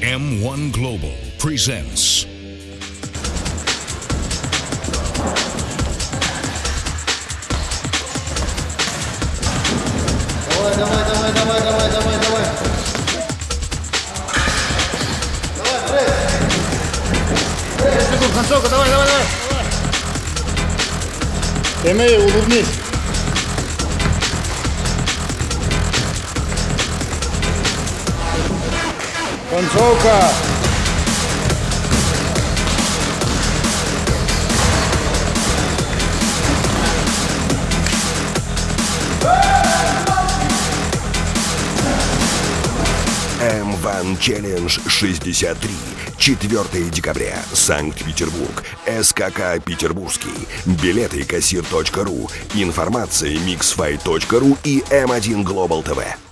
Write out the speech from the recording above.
M1 Global presents. Давай, давай, давай, давай, давай, давай, давай. Давай, пресс. 10 секунд, концовка, давай, давай, давай. Эмей, улыбнись. Концовка. M1 Challenge 63. 4 декабря. Санкт-Петербург. СКК Петербургский. Билеты кассир.ру. Информация mixfight.ru и M1 Global TV.